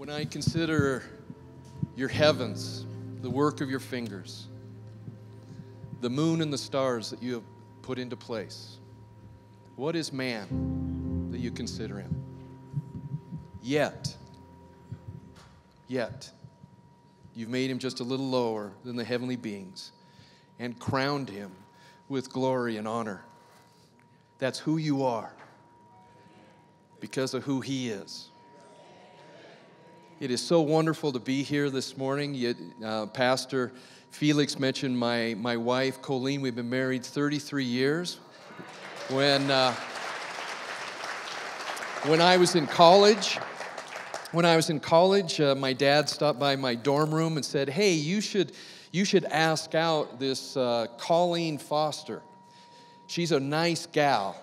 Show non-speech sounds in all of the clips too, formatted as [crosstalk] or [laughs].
When I consider your heavens, the work of your fingers, the moon and the stars that you have put into place, what is man that you consider him? Yet, yet, you've made him just a little lower than the heavenly beings and crowned him with glory and honor. That's who you are because of who he is. It is so wonderful to be here this morning. You, uh, Pastor Felix mentioned my, my wife, Colleen. We've been married 33 years. When, uh, when I was in college, when I was in college, uh, my dad stopped by my dorm room and said, Hey, you should, you should ask out this uh, Colleen Foster. She's a nice gal.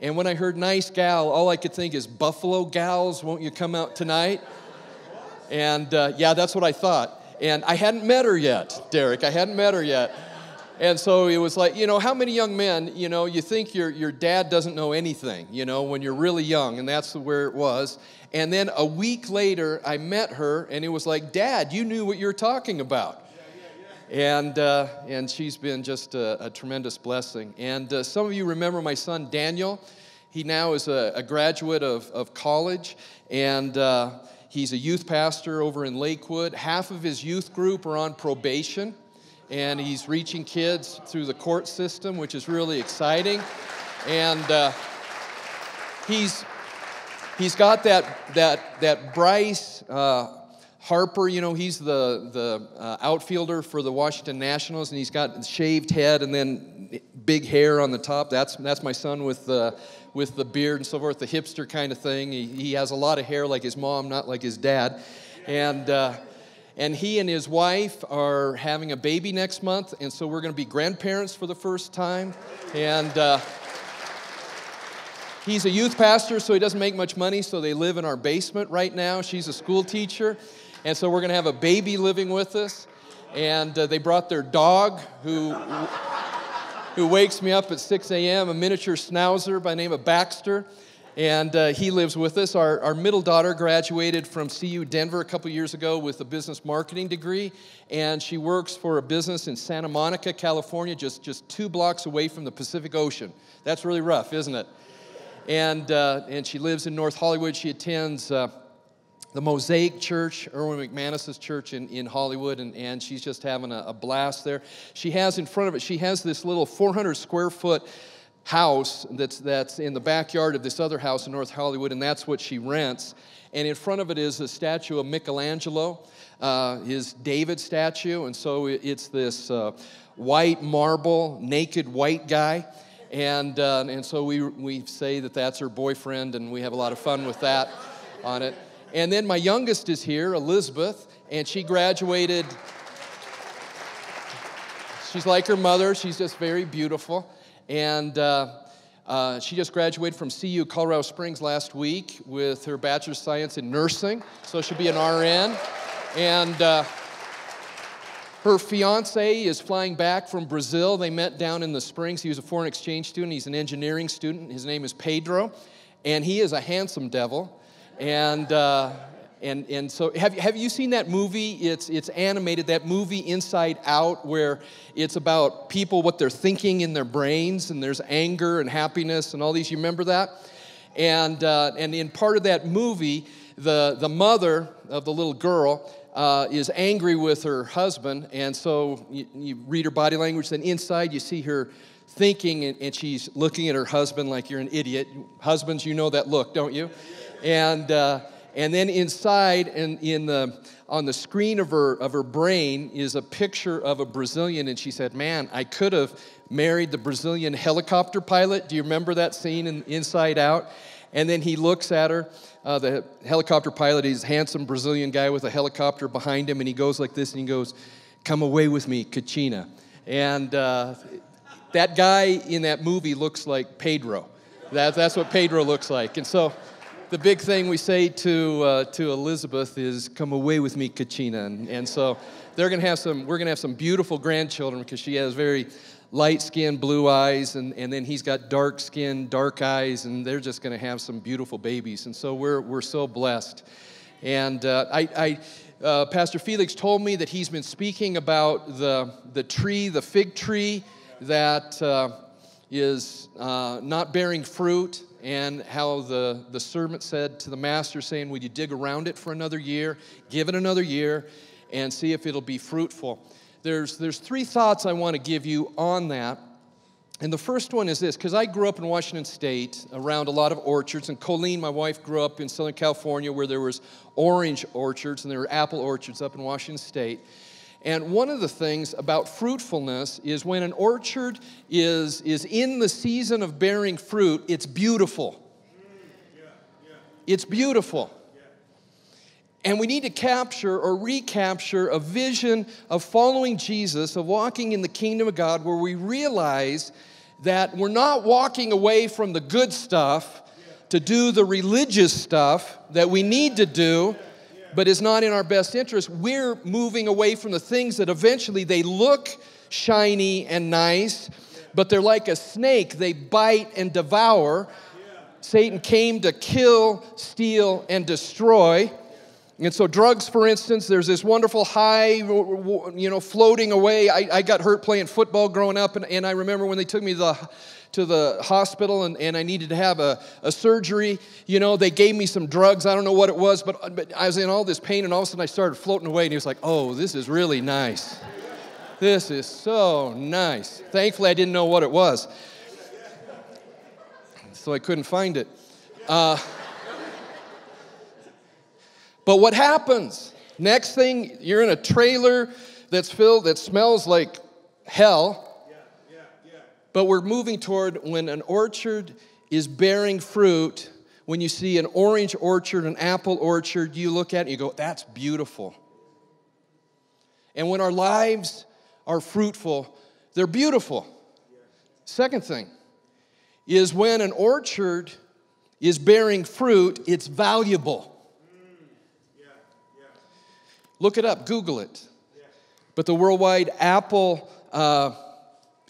And when I heard nice gal, all I could think is Buffalo gals, won't you come out tonight? And uh, yeah, that's what I thought. And I hadn't met her yet, Derek. I hadn't met her yet. And so it was like, you know, how many young men, you know, you think your, your dad doesn't know anything, you know, when you're really young, and that's where it was. And then a week later, I met her, and it was like, Dad, you knew what you're talking about. And, uh, and she's been just a, a tremendous blessing. And uh, some of you remember my son Daniel. He now is a, a graduate of, of college, and uh, He's a youth pastor over in Lakewood. Half of his youth group are on probation, and he's reaching kids through the court system, which is really exciting. And uh, he's he's got that that that Bryce uh, Harper. You know, he's the the uh, outfielder for the Washington Nationals, and he's got shaved head and then big hair on the top. That's that's my son with the with the beard and so forth, the hipster kind of thing. He, he has a lot of hair like his mom, not like his dad. And, uh, and he and his wife are having a baby next month, and so we're going to be grandparents for the first time. And uh, he's a youth pastor, so he doesn't make much money, so they live in our basement right now. She's a school teacher, and so we're going to have a baby living with us. And uh, they brought their dog, who who wakes me up at 6 a.m., a miniature schnauzer by name of Baxter. And uh, he lives with us. Our, our middle daughter graduated from CU Denver a couple years ago with a business marketing degree. And she works for a business in Santa Monica, California, just, just two blocks away from the Pacific Ocean. That's really rough, isn't it? And, uh, and she lives in North Hollywood. She attends uh, the Mosaic Church, Erwin McManus's church in, in Hollywood, and, and she's just having a, a blast there. She has in front of it, she has this little 400 square foot house that's, that's in the backyard of this other house in North Hollywood, and that's what she rents. And in front of it is a statue of Michelangelo, uh, his David statue. And so it's this uh, white marble, naked white guy. And, uh, and so we, we say that that's her boyfriend, and we have a lot of fun with that on it. And then my youngest is here, Elizabeth, and she graduated. She's like her mother, she's just very beautiful. And uh, uh, she just graduated from CU Colorado Springs last week with her bachelor's of science in nursing, so she'll be an RN. And uh, her fiance is flying back from Brazil. They met down in the Springs. He was a foreign exchange student, he's an engineering student. His name is Pedro, and he is a handsome devil. And, uh, and, and so, have, have you seen that movie? It's, it's animated, that movie Inside Out, where it's about people, what they're thinking in their brains, and there's anger and happiness and all these. You remember that? And, uh, and in part of that movie, the, the mother of the little girl uh, is angry with her husband, and so you, you, read her body language. Then inside, you see her thinking, and, and, she's looking at her husband like you're an idiot. Husbands, you know that look, don't you? And, uh, and then inside and in the, on the screen of her, of her brain is a picture of a Brazilian. And she said, Man, I could have married the Brazilian helicopter pilot. Do you remember that scene in Inside Out? And then he looks at her. Uh, the helicopter pilot, he's a handsome Brazilian guy with a helicopter behind him, and he goes like this and he goes, Come away with me, Kachina. And uh, that guy in that movie looks like Pedro. That, that's what Pedro looks like. And so, the big thing we say to, uh, to Elizabeth is, come away with me, Kachina. And, and so they're to have some, we're going to have some beautiful grandchildren because she has very light skin, blue eyes, and, and then he's got dark skin, dark eyes, and they're just going to have some beautiful babies. And so we're, we're so blessed. And uh, I, I uh, Pastor Felix told me that he's been speaking about the, the tree, the fig tree, that uh, is uh, not bearing fruit, and how the, the servant said to the master, saying, Would you dig around it for another year? Give it another year and see if it'll be fruitful. There's, there's three thoughts I want to give you on that. And the first one is this because I grew up in Washington State around a lot of orchards, and Colleen, my wife, grew up in Southern California where there was orange orchards and there were apple orchards up in Washington State. And one of the things about fruitfulness is when an orchard is, is in the season of bearing fruit, it's beautiful. It's beautiful. And we need to capture or recapture a vision of following Jesus, of walking in the kingdom of God, where we realize that we're not walking away from the good stuff to do the religious stuff that we need to do but is not in our best interest. We're moving away from the things that eventually they look shiny and nice but they're like a snake. They bite and devour. Satan came to kill steal and destroy. And so, drugs, for instance, there's this wonderful high, you know, floating away. I, I got hurt playing football growing up, and, and I remember when they took me to the, to the hospital and, and I needed to have a, a surgery, you know, they gave me some drugs. I don't know what it was, but, but I was in all this pain, and all of a sudden I started floating away, and he was like, oh, this is really nice. This is so nice. Thankfully, I didn't know what it was, so I couldn't find it. Uh, but what happens? Next thing, you're in a trailer that's filled, that smells like hell. But we're moving toward when an orchard is bearing fruit, when you see an orange orchard, an apple orchard, you look at it and you go, that's beautiful. And when our lives are fruitful, they're beautiful. Second thing is when an orchard is bearing fruit, it's valuable. Look it up, Google it. But the worldwide Apple uh,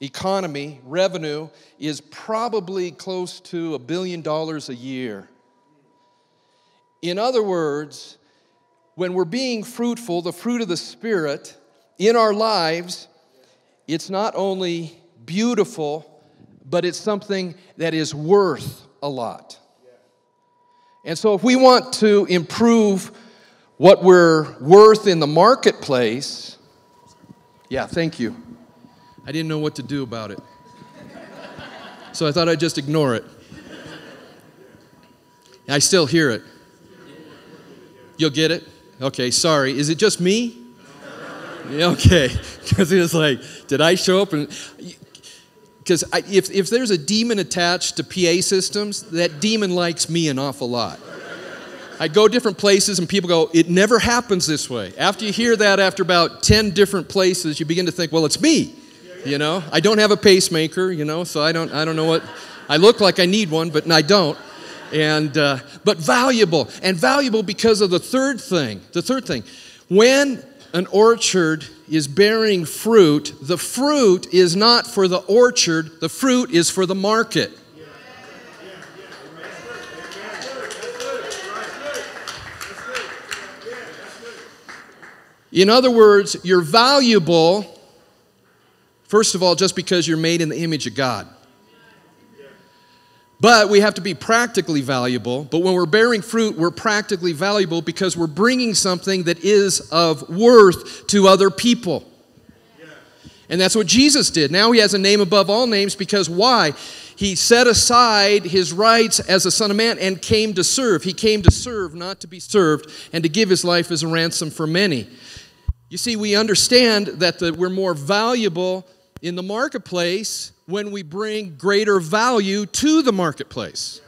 economy, revenue, is probably close to a billion dollars a year. In other words, when we're being fruitful, the fruit of the Spirit in our lives, it's not only beautiful, but it's something that is worth a lot. And so, if we want to improve what we're worth in the marketplace. Yeah, thank you. I didn't know what to do about it. So I thought I'd just ignore it. I still hear it. You'll get it? Okay, sorry. Is it just me? Okay. [laughs] Because it was like, did I show up and. Because if, if there's a demon attached to PA systems, that demon likes me an awful lot. I go different places and people go, it never happens this way. After you hear that, after about 10 different places, you begin to think, well, it's me. You know, I don't have a pacemaker, you know, so I don't, I don't know what, I look like I need one, but I don't. And, uh, but valuable, and valuable because of the third thing. The third thing, when an orchard is bearing fruit, the fruit is not for the orchard, the fruit is for the market. In other words, you're valuable, first of all, just because you're made in the image of God. But we have to be practically valuable. But when we're bearing fruit, we're practically valuable because we're bringing something that is of worth to other people. And that's what Jesus did. Now he has a name above all names because why? He set aside his rights as a son of man and came to serve. He came to serve, not to be served, and to give his life as a ransom for many. You see, we understand that the, we're more valuable in the marketplace when we bring greater value to the marketplace.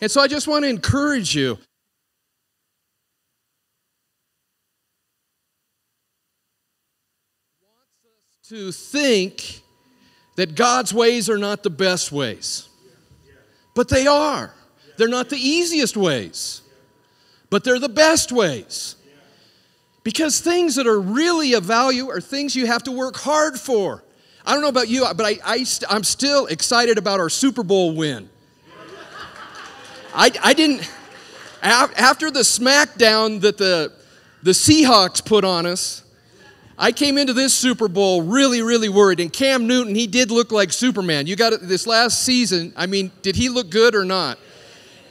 And so I just want to encourage you. To think that God's ways are not the best ways, but they are. They're not the easiest ways, but they're the best ways. Because things that are really of value are things you have to work hard for. I don't know about you, but I, I I'm still excited about our Super Bowl win. I, I didn't. after the smackdown that the, the Seahawks put on us, I came into this Super Bowl really, really worried. And Cam Newton, he did look like Superman. You got it this last season. I mean, did he look good or not?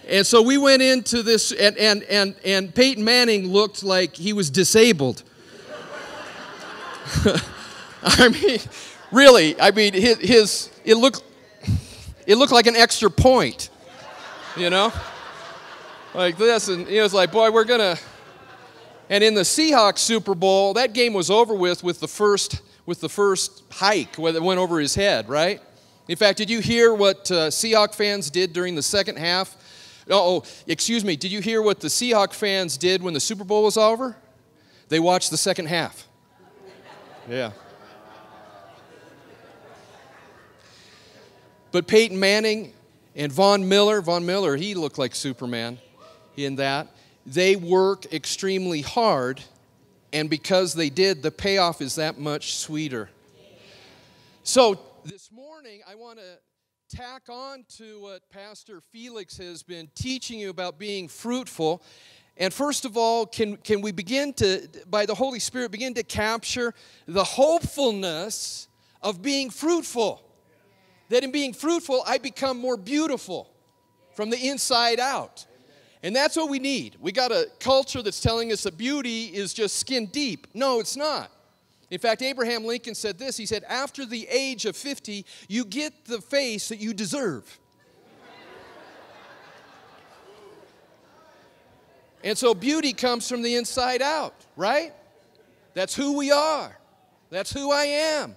And so we went into this, and, and, and, and Peyton Manning looked like he was disabled. [laughs] I mean, really, I mean, his, his, it, looked, it looked like an extra point, you know? Like this, and he was like, boy, we're going to. And in the Seahawks Super Bowl, that game was over with with the first, with the first hike that went over his head, right? In fact, did you hear what uh, Seahawk fans did during the second half? Oh, excuse me. Did you hear what the Seahawk fans did when the Super Bowl was over? They watched the second half. Yeah. But Peyton Manning and Von Miller, Von Miller, he looked like Superman in that. They work extremely hard, and because they did, the payoff is that much sweeter. So this morning, I want to tack on to what Pastor Felix has been teaching you about being fruitful. And first of all, can, can we begin to, by the Holy Spirit, begin to capture the hopefulness of being fruitful? That in being fruitful, I become more beautiful from the inside out. And that's what we need. We got a culture that's telling us that beauty is just skin deep. No, it's not. In fact, Abraham Lincoln said this He said, After the age of 50, you get the face that you deserve. and so beauty comes from the inside out, right? That's who we are, that's who I am.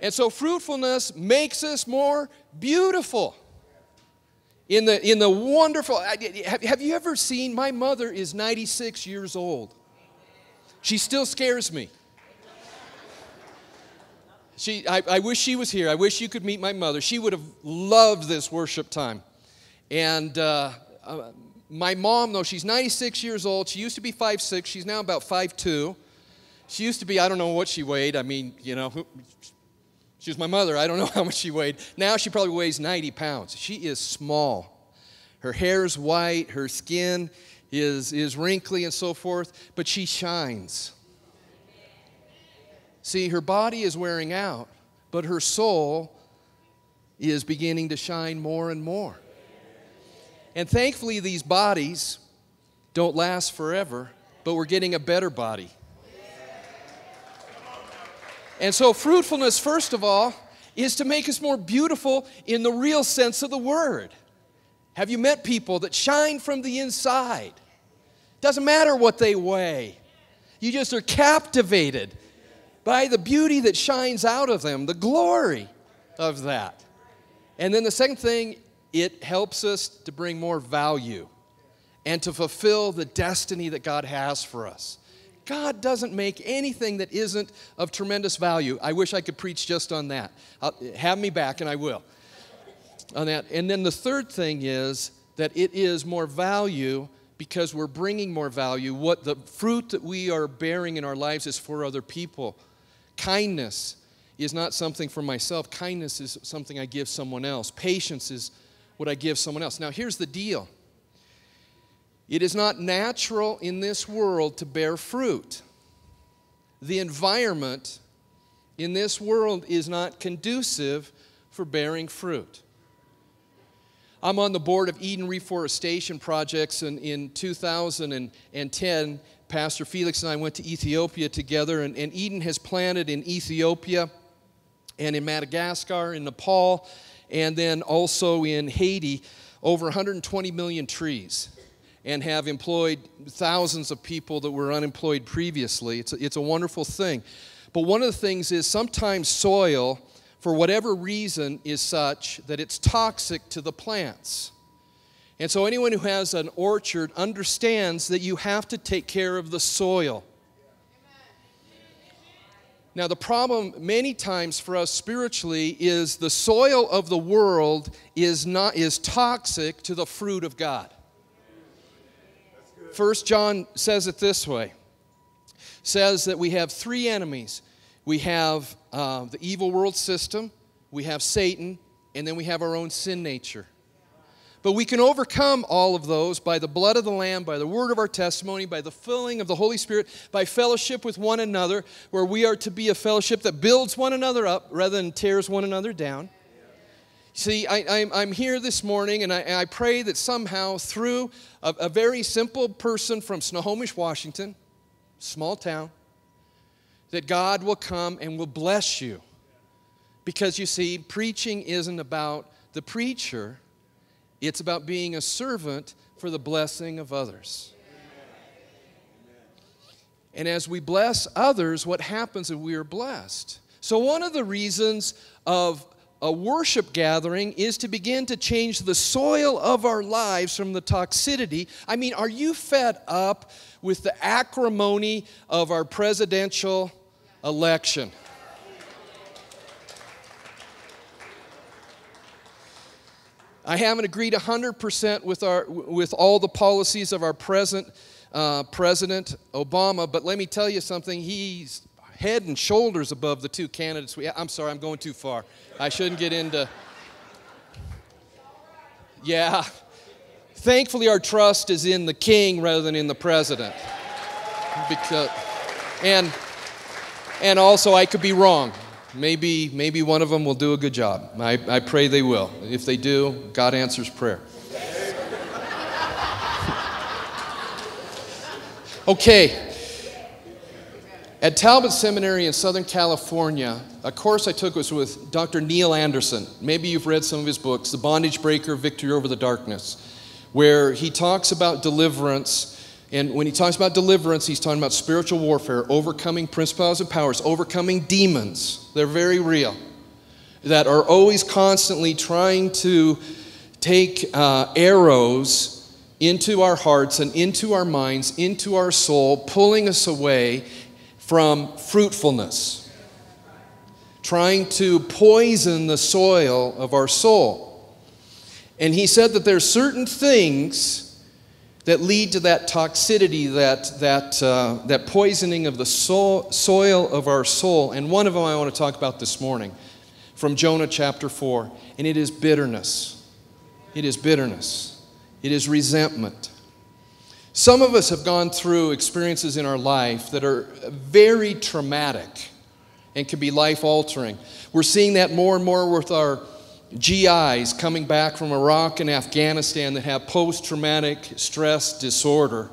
And so fruitfulness makes us more beautiful. In the, in the wonderful, have, have you ever seen? My mother is 96 years old. She still scares me. She, I, I, wish she was here. I wish you could meet my mother. She would have loved this worship time. And uh, uh, my mom, though, she's 96 years old. She used to be 5'6. She's now about 5'2. She used to be, I don't know what she weighed. I mean, you know, she was my mother. I don't know [laughs] how much she weighed. Now she probably weighs 90 pounds. She is small. Her hair is white. Her skin is, is wrinkly and so forth, but she shines. See, her body is wearing out, but her soul is beginning to shine more and more. And thankfully, these bodies don't last forever, but we're getting a better body. And so, fruitfulness, first of all, is to make us more beautiful in the real sense of the word. Have you met people that shine from the inside? Doesn't matter what they weigh, you just are captivated by the beauty that shines out of them, the glory of that. And then the second thing, it helps us to bring more value and to fulfill the destiny that God has for us. God doesn't make anything that isn't of tremendous value. I wish I could preach just on that. I'll, have me back, and I will. On that. And then the third thing is that it is more value because we're bringing more value. What the fruit that we are bearing in our lives is for other people. Kindness is not something for myself, kindness is something I give someone else. Patience is what I give someone else. Now, here's the deal it is not natural in this world to bear fruit. The environment in this world is not conducive for bearing fruit. I'm on the board of Eden Reforestation Projects, and in 2010, Pastor Felix and I went to Ethiopia together, and, and Eden has planted in Ethiopia and in Madagascar, in Nepal, and then also in Haiti over 120 million trees and have employed thousands of people that were unemployed previously. It's a, it's a wonderful thing. But one of the things is sometimes soil, for whatever reason, is such that it's toxic to the plants. And so, anyone who has an orchard understands that you have to take care of the soil. Now, the problem many times for us spiritually is the soil of the world is, not, is toxic to the fruit of God. First John says it this way says that we have three enemies we have uh, the evil world system, we have Satan, and then we have our own sin nature. But we can overcome all of those by the blood of the Lamb, by the word of our testimony, by the filling of the Holy Spirit, by fellowship with one another, where we are to be a fellowship that builds one another up rather than tears one another down. See, I, am here this morning, and I, I, pray that somehow through a, a very simple person from Snohomish, Washington, small town, that God will come and will bless you. Because you see, preaching isn't about the preacher, it's about being a servant for the blessing of others. And as we bless others, what happens is we are blessed. So, one of the reasons of a worship gathering is to begin to change the soil of our lives from the toxicity. I mean, are you fed up with the acrimony of our presidential election? I haven't agreed 100% with, our, with all the policies of our present uh, President Obama, but let me tell you something. He's head and shoulders above the two candidates. We, I'm sorry, I'm going too far. I shouldn't get into. Yeah. Thankfully, our trust is in the king rather than in the president. Because, and, and also, I could be wrong. Maybe, maybe one of them will do a good job. I, I pray they will. If they do, God answers prayer. [laughs] Okay. At Talbot Seminary in Southern California, a course I took was with Dr. Neil Anderson. Maybe you've read some of his books, The Bondage Breaker, Victory Over the Darkness, where he talks about deliverance and when he talks about deliverance, he's talking about spiritual warfare, overcoming principalities and powers, overcoming demons. They're very real, that are always constantly trying to take uh, arrows into our hearts and into our minds, into our soul, pulling us away from fruitfulness, trying to poison the soil of our soul. And he said that there's certain things that lead to that toxicity, that, that, uh, that poisoning of the soil of our soul. And one of them I want to talk about this morning from Jonah chapter 4, and it is bitterness. It is bitterness, it is resentment. Some of us have gone through experiences in our life that are very traumatic and can be life altering. We're seeing that more and more with our GIs coming back from Iraq and Afghanistan that have post traumatic stress disorder.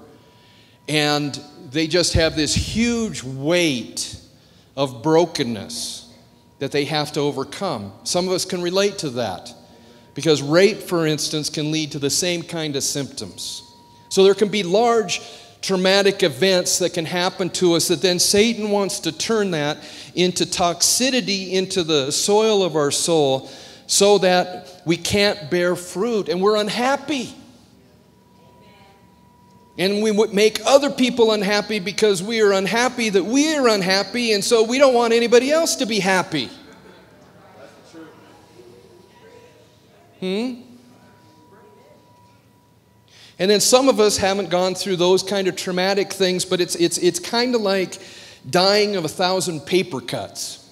And they just have this huge weight of brokenness that they have to overcome. Some of us can relate to that because rape, for instance, can lead to the same kind of symptoms. So there can be large traumatic events that can happen to us that then Satan wants to turn that into toxicity into the soil of our soul so that we can't bear fruit and we're unhappy. And we make other people unhappy because we are unhappy that we are unhappy, and so we don't want anybody else to be happy. Hmm? And then some of us haven't gone through those kind of traumatic things, but it's, it's, it's kind of like dying of a thousand paper cuts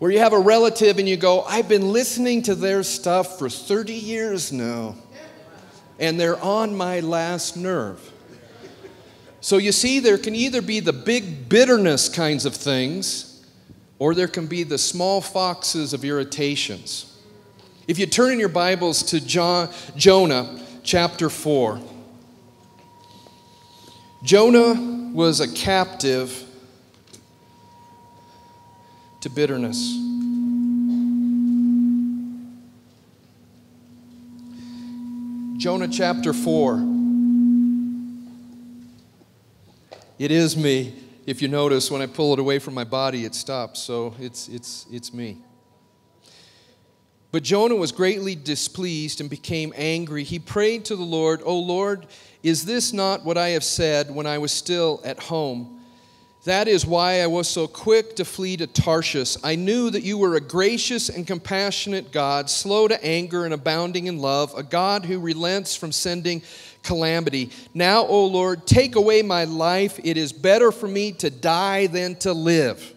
where you have a relative and you go, I've been listening to their stuff for 30 years now, and they're on my last nerve. So you see, there can either be the big bitterness kinds of things, or there can be the small foxes of irritations. If you turn in your Bibles to John, Jonah chapter 4, Jonah was a captive to bitterness. Jonah chapter 4. It is me. If you notice, when I pull it away from my body, it stops. So it's, it's, it's me. But Jonah was greatly displeased and became angry. He prayed to the Lord, O Lord, is this not what I have said when I was still at home? That is why I was so quick to flee to Tarshish. I knew that you were a gracious and compassionate God, slow to anger and abounding in love, a God who relents from sending calamity. Now, O Lord, take away my life. It is better for me to die than to live.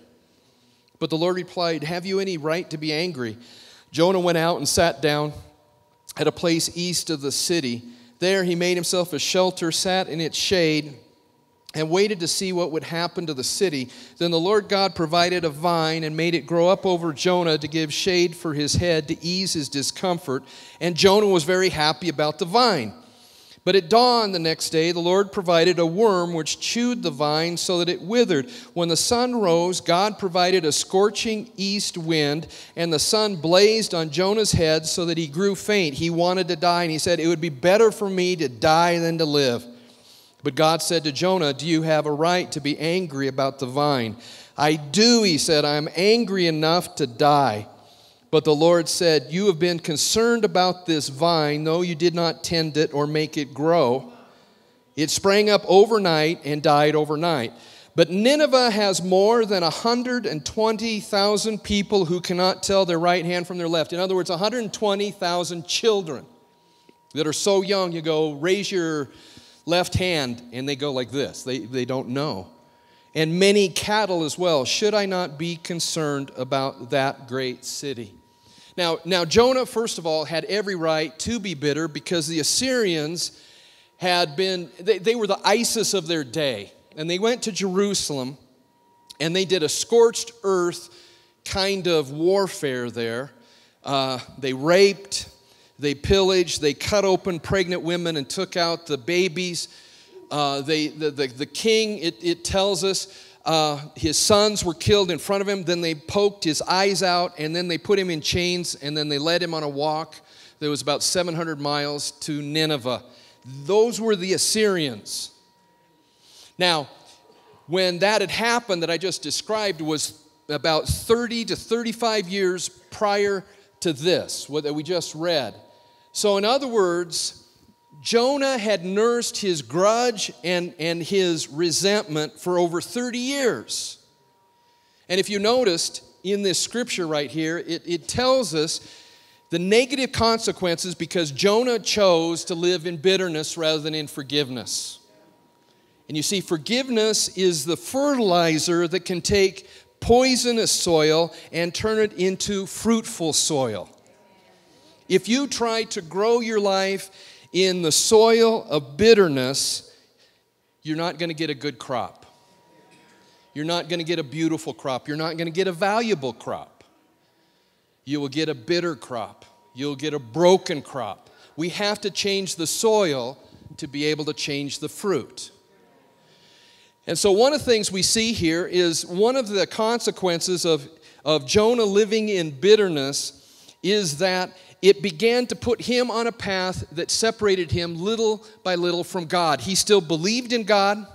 But the Lord replied, Have you any right to be angry? Jonah went out and sat down at a place east of the city. There he made himself a shelter, sat in its shade, and waited to see what would happen to the city. Then the Lord God provided a vine and made it grow up over Jonah to give shade for his head to ease his discomfort. And Jonah was very happy about the vine. But at dawn the next day, the Lord provided a worm which chewed the vine so that it withered. When the sun rose, God provided a scorching east wind, and the sun blazed on Jonah's head so that he grew faint. He wanted to die, and he said, It would be better for me to die than to live. But God said to Jonah, Do you have a right to be angry about the vine? I do, he said. I am angry enough to die. But the Lord said, You have been concerned about this vine, though you did not tend it or make it grow. It sprang up overnight and died overnight. But Nineveh has more than 120,000 people who cannot tell their right hand from their left. In other words, 120,000 children that are so young, you go, raise your left hand, and they go like this. They, they don't know. And many cattle as well. Should I not be concerned about that great city? Now, now Jonah, first of all, had every right to be bitter because the Assyrians had been, they, they were the ISIS of their day. And they went to Jerusalem and they did a scorched earth kind of warfare there. Uh, they raped, they pillaged, they cut open pregnant women and took out the babies. Uh, they, the, the, the king, it, it tells us, uh, his sons were killed in front of him. Then they poked his eyes out, and then they put him in chains, and then they led him on a walk that was about 700 miles to Nineveh. Those were the Assyrians. Now, when that had happened that I just described was about 30 to 35 years prior to this, what that we just read. So, in other words, Jonah had nursed his grudge and, and his resentment for over 30 years. And if you noticed in this scripture right here, it, it tells us the negative consequences because Jonah chose to live in bitterness rather than in forgiveness. And you see, forgiveness is the fertilizer that can take poisonous soil and turn it into fruitful soil. If you try to grow your life in the soil of bitterness, you're not going to get a good crop. You're not going to get a beautiful crop. You're not going to get a valuable crop. You will get a bitter crop. You'll get a broken crop. We have to change the soil to be able to change the fruit. And so, one of the things we see here is one of the consequences of, of Jonah living in bitterness is that it began to put him on a path that separated him little by little from God. He still believed in God,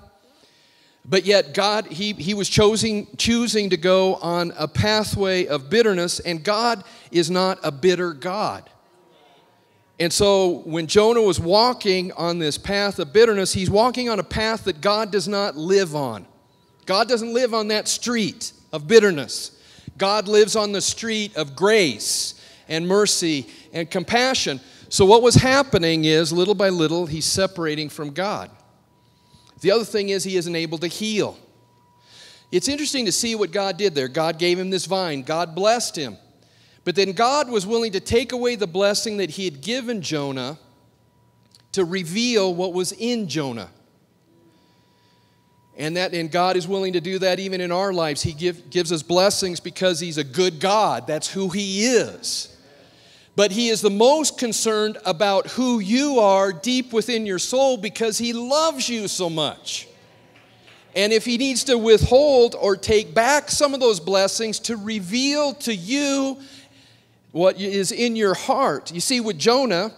but yet God, he, he was choosing, choosing to go on a pathway of bitterness, and God is not a bitter God. And so when Jonah was walking on this path of bitterness, he's walking on a path that God does not live on. God doesn't live on that street of bitterness. God lives on the street of grace and mercy and compassion. So, what was happening is little by little, he's separating from God. The other thing is, he isn't able to heal. It's interesting to see what God did there. God gave him this vine, God blessed him. But then God was willing to take away the blessing that he had given Jonah to reveal what was in Jonah. And that and God is willing to do that even in our lives. He give, gives us blessings because he's a good God. That's who he is but he is the most concerned about who you are deep within your soul because he loves you so much. And if he needs to withhold or take back some of those blessings to reveal to you what is in your heart. You see, with Jonah,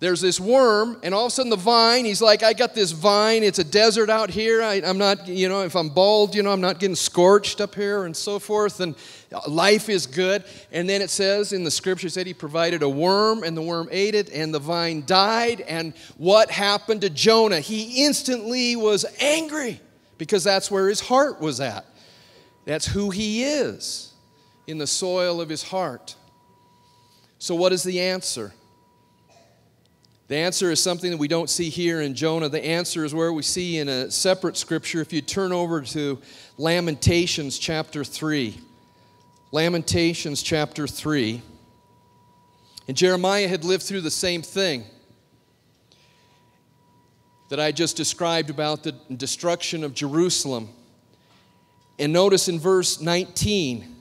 there's this worm, and all of a sudden the vine, he's like, I got this vine, it's a desert out here. I, am not, you know, if I'm bald, you know, I'm not getting scorched up here and so forth, and uh, life is good. And then it says in the scriptures that he provided a worm, and the worm ate it, and the vine died. And what happened to Jonah? He instantly was angry because that's where his heart was at. That's who he is in the soil of his heart. So, what is the answer? The answer is something that we don't see here in Jonah. The answer is where we see in a separate scripture. If you turn over to Lamentations chapter 3, Lamentations chapter 3. And Jeremiah had lived through the same thing that I just described about the destruction of Jerusalem. And notice in verse 19,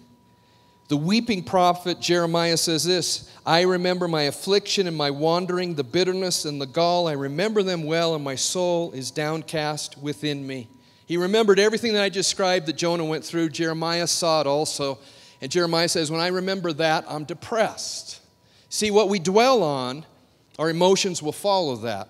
the weeping prophet Jeremiah says this I remember my affliction and my wandering, the bitterness and the gall. I remember them well, and my soul is downcast within me. He remembered everything that I described that Jonah went through. Jeremiah saw it also. And Jeremiah says, When I remember that, I'm depressed. See, what we dwell on, our emotions will follow that.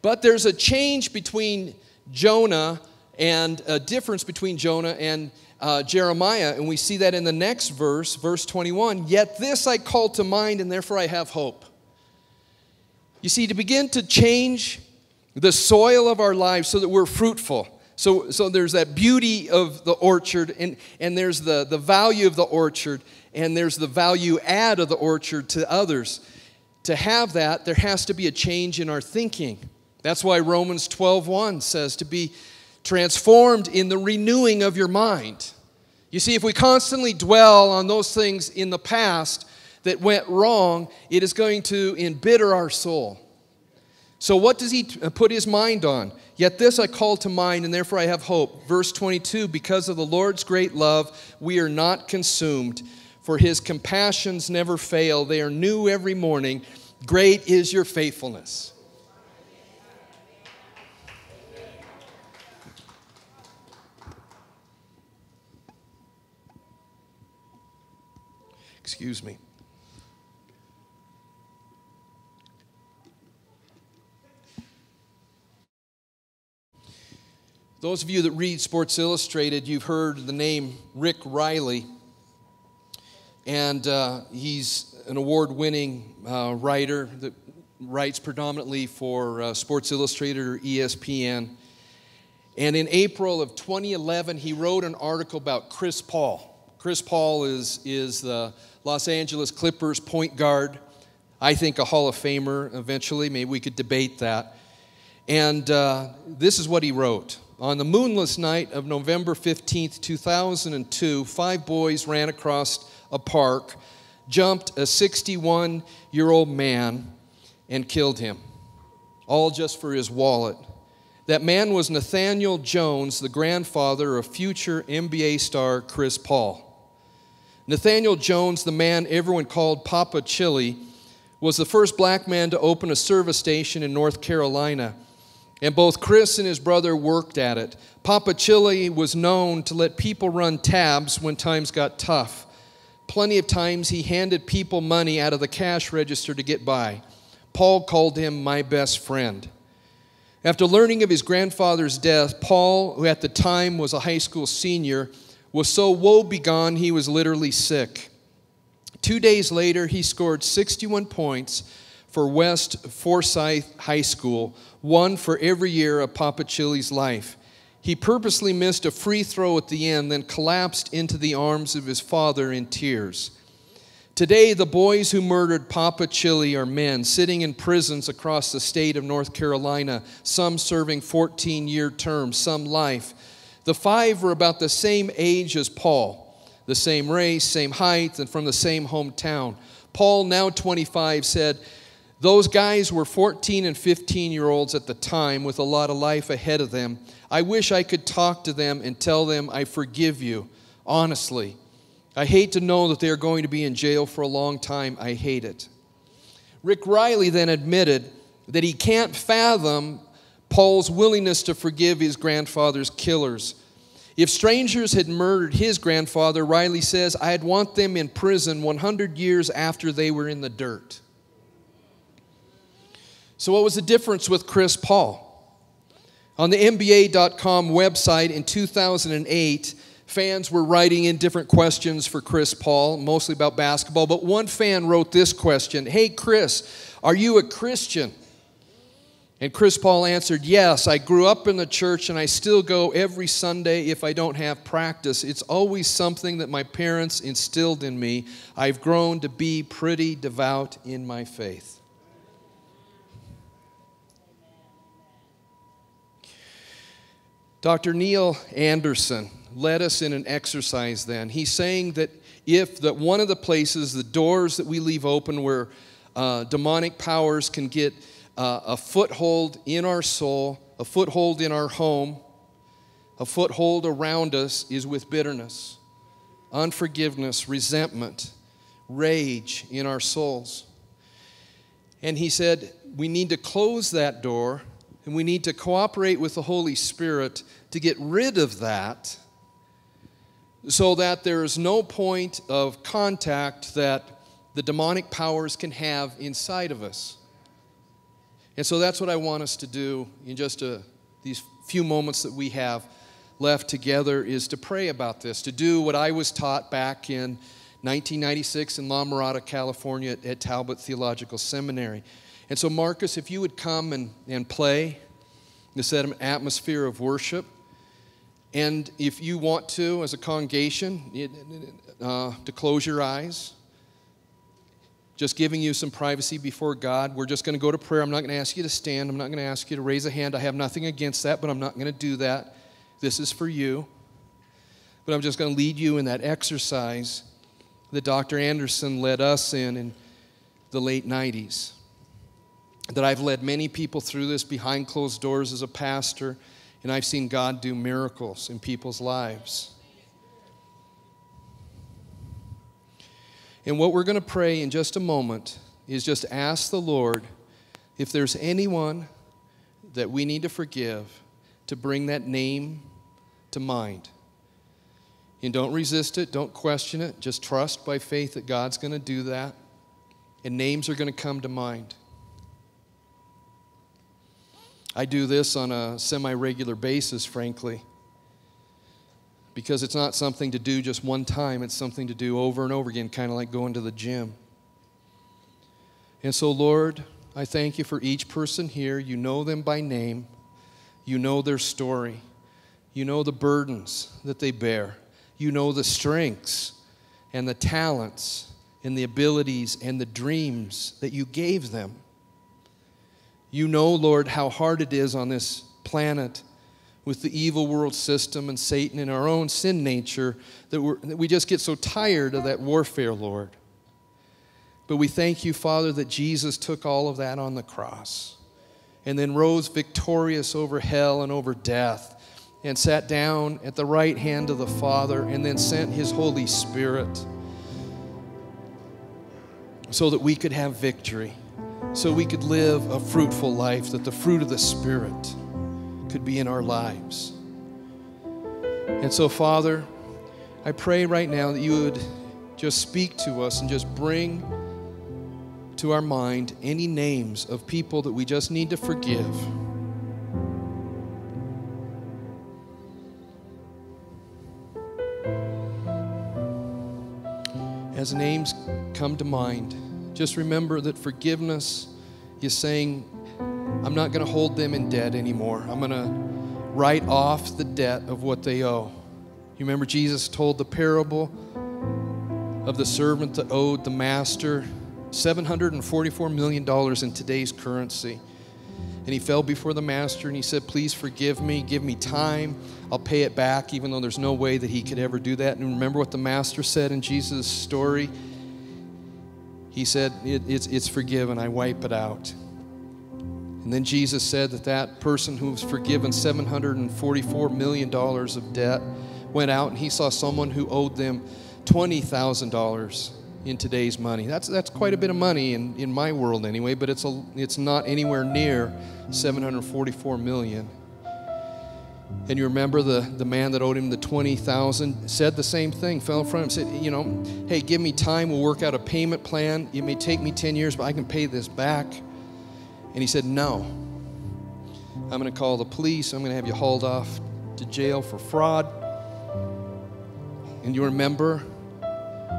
But there's a change between Jonah and a difference between Jonah and uh, Jeremiah, and we see that in the next verse, verse 21. Yet this I call to mind, and therefore I have hope. You see, to begin to change the soil of our lives so that we're fruitful. So, so there's that beauty of the orchard, and, and there's the, the value of the orchard, and there's the value add of the orchard to others. To have that, there has to be a change in our thinking. That's why Romans 12:1 says to be transformed in the renewing of your mind. You see, if we constantly dwell on those things in the past that went wrong, it is going to embitter our soul. So, what does he uh, put his mind on? Yet this I call to mind, and therefore I have hope. Verse 22 Because of the Lord's great love, we are not consumed, for his compassions never fail. They are new every morning. Great is your faithfulness. Excuse me. Those of you that read Sports Illustrated, you've heard the name Rick Reilly. And uh, he's an award winning uh, writer that writes predominantly for uh, Sports Illustrated or ESPN. And in April of 2011, he wrote an article about Chris Paul. Chris Paul is, is the Los Angeles Clippers point guard. I think a Hall of Famer eventually. Maybe we could debate that. And uh, this is what he wrote. On the moonless night of November 15th, 2002, five boys ran across a park, jumped a 61 year old man, and killed him, all just for his wallet. That man was Nathaniel Jones, the grandfather of future NBA star Chris Paul. Nathaniel Jones, the man everyone called Papa Chili, was the first black man to open a service station in North Carolina. And both Chris and his brother worked at it. Papa Chili was known to let people run tabs when times got tough. Plenty of times he handed people money out of the cash register to get by. Paul called him my best friend. After learning of his grandfather's death, Paul, who at the time was a high school senior, was so woebegone he was literally sick. Two days later, he scored 61 points for West Forsyth High School, one for every year of Papa Chili's life. He purposely missed a free throw at the end, then collapsed into the arms of his father in tears. Today, the boys who murdered Papa Chili are men sitting in prisons across the state of North Carolina, some serving 14 year terms, some life. The five were about the same age as Paul, the same race, same height, and from the same hometown. Paul, now 25, said, Those guys were 14 and 15 year olds at the time with a lot of life ahead of them. I wish I could talk to them and tell them I forgive you, honestly. I hate to know that they are going to be in jail for a long time. I hate it. Rick Reilly then admitted that he can't fathom Paul's willingness to forgive his grandfather's killers. If strangers had murdered his grandfather, Reilly says, I'd want them in prison 100 years after they were in the dirt. So, what was the difference with Chris Paul? On the NBA.com website in 2008, fans were writing in different questions for Chris Paul, mostly about basketball. But one fan wrote this question Hey, Chris, are you a Christian? And Chris Paul answered, Yes, I grew up in the church and I still go every Sunday if I don't have practice. It's always something that my parents instilled in me. I've grown to be pretty devout in my faith. Dr. Neil Anderson led us in an exercise then. He's saying that if that one of the places, the doors that we leave open where uh, demonic powers can get uh, a foothold in our soul, a foothold in our home, a foothold around us is with bitterness, unforgiveness, resentment, rage in our souls. And he said, we need to close that door and we need to cooperate with the Holy Spirit to get rid of that so that there is no point of contact that the demonic powers can have inside of us. And so that's what I want us to do in just a, these few moments that we have left together is to pray about this, to do what I was taught back in 1996 in La Mirada, California at, at Talbot Theological Seminary. And so, Marcus, if you would come and, and play this atmosphere of worship, and if you want to, as a congregation, uh, to close your eyes, just giving you some privacy before God. We're just going to go to prayer. I'm not going to ask you to stand. I'm not going to ask you to raise a hand. I have nothing against that, but I'm not going to do that. This is for you. But I'm just going to lead you in that exercise that Dr. Anderson led us in in the late 90s. That I've led many people through this behind closed doors as a pastor, and I've seen God do miracles in people's lives. And what we're going to pray in just a moment is just ask the Lord if there's anyone that we need to forgive to bring that name to mind. And don't resist it, don't question it, just trust by faith that God's going to do that, and names are going to come to mind. I do this on a semi regular basis, frankly, because it's not something to do just one time, it's something to do over and over again, kind of like going to the gym. And so, Lord, I thank you for each person here. You know them by name, you know their story. You know the burdens that they bear. You know the strengths and the talents and the abilities and the dreams that you gave them. You know, Lord, how hard it is on this planet with the evil world system and Satan and our own sin nature that, that we just get so tired of that warfare, Lord. But we thank you, Father, that Jesus took all of that on the cross and then rose victorious over hell and over death and sat down at the right hand of the Father and then sent His Holy Spirit so that we could have victory, so we could live a fruitful life, that the fruit of the Spirit could be in our lives. And so, Father, I pray right now that you would just speak to us and just bring to our mind any names of people that we just need to forgive. as names come to mind, just remember that forgiveness is saying, I'm not going to hold them in debt anymore. I'm going to write off the debt of what they owe. You remember Jesus told the parable of the servant that owed the master $744 million in today's currency. And he fell before the master and he said, Please forgive me, give me time. I'll pay it back, even though there's no way that he could ever do that. And remember what the master said in Jesus' story? He said, it, it's, it's forgiven, I wipe it out. And then Jesus said that that person who was forgiven $744 million of debt went out and he saw someone who owed them $20,000 in today's money. That's, that's quite a bit of money in, in my world anyway, but it's, a, it's not anywhere near 744 million. And you remember the, the man that owed him the 20,000 said the same thing, fell in front of him, said, you know, hey, give me time, we'll work out a payment plan. It may take me 10 years, but I can pay this back. And he said, no. I'm going to call the police. I'm going to have you hauled off to jail for fraud. And you remember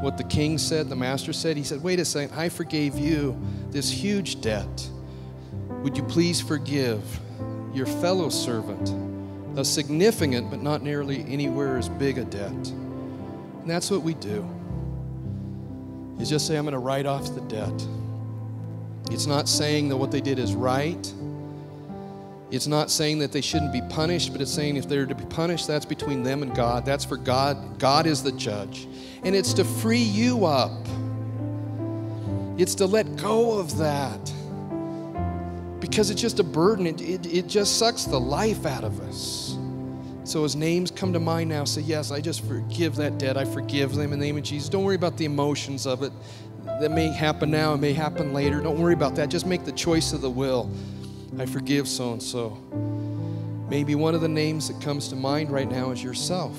what the king said, the master said? He said, Wait a second, I forgave you this huge debt. Would you please forgive your fellow servant a significant but not nearly anywhere as big a debt? And that's what we do. Is just say, I'm going to write off the debt. It's not saying that what they did is right. It's not saying that they shouldn't be punished, but it's saying if they're to be punished, that's between them and God. That's for God. God is the judge. And it's to free you up, it's to let go of that. Because it's just a burden, it, it, it just sucks the life out of us. So as names come to mind now, say, Yes, I just forgive that debt. I forgive them in the name of Jesus. Don't worry about the emotions of it. That may happen now, it may happen later. Don't worry about that. Just make the choice of the will. I forgive so and so. Maybe one of the names that comes to mind right now is yourself.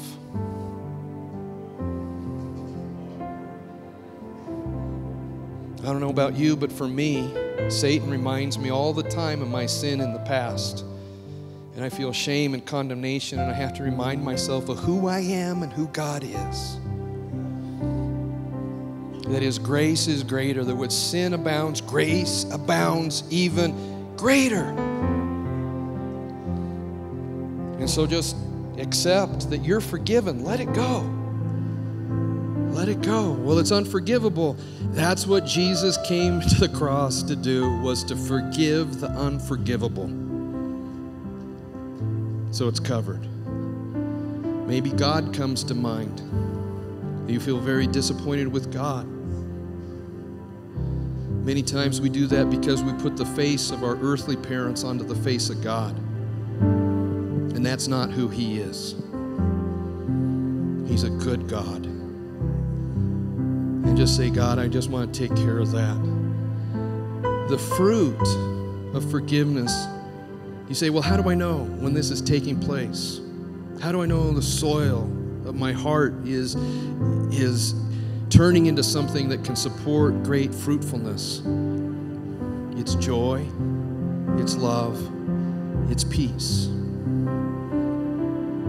I don't know about you, but for me, Satan reminds me all the time of my sin in the past. And I feel shame and condemnation, and I have to remind myself of who I am and who God is. That His grace is greater, that what sin abounds, grace abounds even greater. And so just accept that you're forgiven. Let it go. Let it go. Well, it's unforgivable. That's what Jesus came to the cross to do was to forgive the unforgivable. So it's covered. Maybe God comes to mind. You feel very disappointed with God. Many times we do that because we put the face of our earthly parents onto the face of God. And that's not who He is. He's a good God. And just say, God, I just want to take care of that. The fruit of forgiveness. You say, well, how do I know when this is taking place? How do I know the soil of my heart is, is turning into something that can support great fruitfulness. It's joy, it's love, it's peace.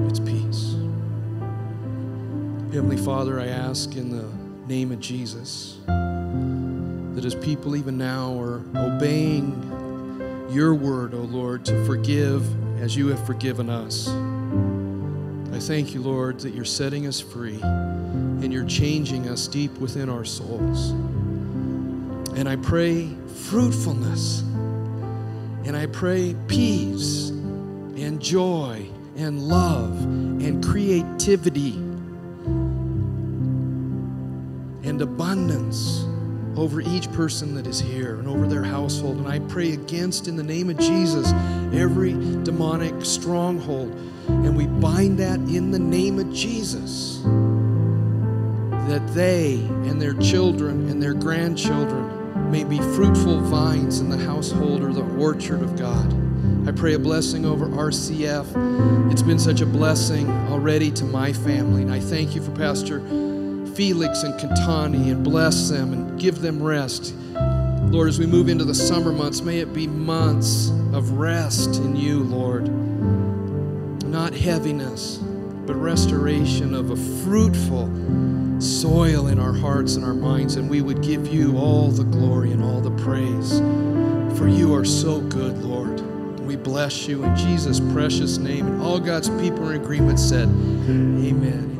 It's peace. Heavenly Father, I ask in the name of Jesus that as people even now are obeying your word, O oh Lord, to forgive as you have forgiven us. Thank you, Lord, that you're setting us free and you're changing us deep within our souls. And I pray fruitfulness, and I pray peace and joy and love and creativity and abundance over each person that is here and over their household. And I pray against, in the name of Jesus, every demonic stronghold. And we bind that in the name of Jesus that they and their children and their grandchildren may be fruitful vines in the household or the orchard of God. I pray a blessing over RCF. It's been such a blessing already to my family. And I thank you for Pastor Felix and Kotane and bless them and give them rest. Lord, as we move into the summer months, may it be months of rest in you, Lord. Not heaviness, but restoration of a fruitful, soil in our hearts and our minds, and we would give you all the glory and all the praise. For you are so good, Lord. We bless you in Jesus' precious name. And all God's people in agreement said, Amen.